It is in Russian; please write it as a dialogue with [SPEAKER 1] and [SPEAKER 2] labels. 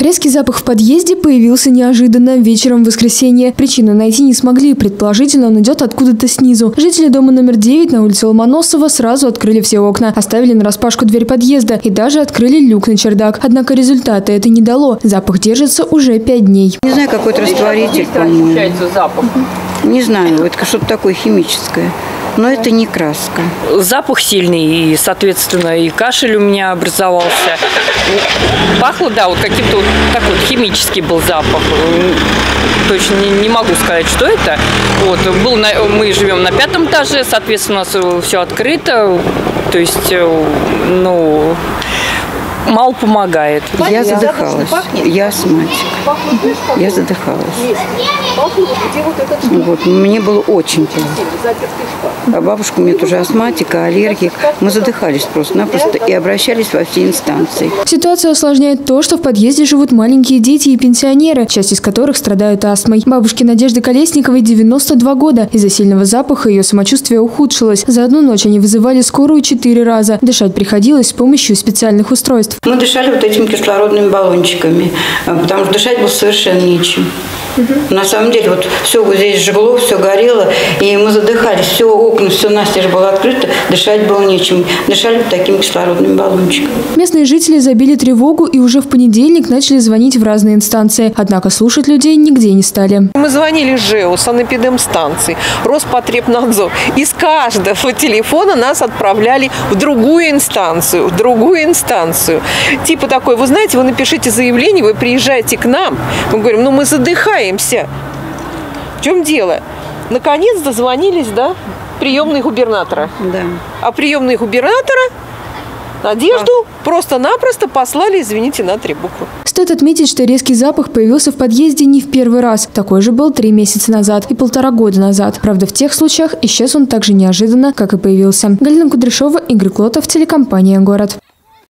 [SPEAKER 1] Резкий запах в подъезде появился неожиданно вечером в воскресенье. Причину найти не смогли. Предположительно, он идет откуда-то снизу. Жители дома номер 9 на улице Ломоносова сразу открыли все окна, оставили на распашку дверь подъезда и даже открыли люк на чердак. Однако результата это не дало. Запах держится уже пять дней.
[SPEAKER 2] Не знаю, какой-то растворитель, по-моему.
[SPEAKER 3] запах.
[SPEAKER 2] Не знаю, это что-то такое химическое. Но это не краска.
[SPEAKER 3] Запах сильный, и, соответственно, и кашель у меня образовался. Пахло, да, вот каким-то вот такой вот химический был запах. Точно не, не могу сказать, что это. Вот, был на, мы живем на пятом этаже, соответственно, у нас все открыто. То есть, ну, мало помогает.
[SPEAKER 2] Я задыхалась. Я астматик. Я задыхалась. Вот, мне было очень плохо. А бабушка у меня тоже астматика, аллергик. Мы задыхались просто-напросто и обращались во все инстанции.
[SPEAKER 1] Ситуацию осложняет то, что в подъезде живут маленькие дети и пенсионеры, часть из которых страдают астмой. Бабушке Надежды Колесниковой 92 года. Из-за сильного запаха ее самочувствие ухудшилось. За одну ночь они вызывали скорую четыре раза. Дышать приходилось с помощью специальных устройств.
[SPEAKER 2] Мы дышали вот этими кислородными баллончиками, потому что дышать было совершенно нечем. Угу. На самом деле, вот все здесь жгло, все горело, и мы задыхались, все окна, все настежь было открыто, дышать было нечем. Дышали вот такими кислородными баллончиками.
[SPEAKER 1] Местные жители забили тревогу и уже в понедельник начали звонить в разные инстанции. Однако слушать людей нигде не стали.
[SPEAKER 4] Мы звонили ЖЭУ, санэпидемстанции, Роспотребнадзор. Из каждого телефона нас отправляли в другую инстанцию, в другую инстанцию. Типа такой, вы знаете, вы напишите заявление, вы приезжаете к нам. Мы говорим, ну мы задыхаем ругаемся. В чем дело? Наконец дозвонились, да, приемный губернатора.
[SPEAKER 2] Да.
[SPEAKER 4] А приемный губернатора Надежду а. просто-напросто послали, извините, на три буквы.
[SPEAKER 1] Стоит отметить, что резкий запах появился в подъезде не в первый раз. Такой же был три месяца назад и полтора года назад. Правда, в тех случаях исчез он так же неожиданно, как и появился. Галина Кудряшова, Игорь Клотов, телекомпания «Город».